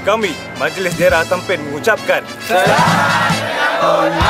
Kami, Majlis Daerah Tempin mengucapkan Selamat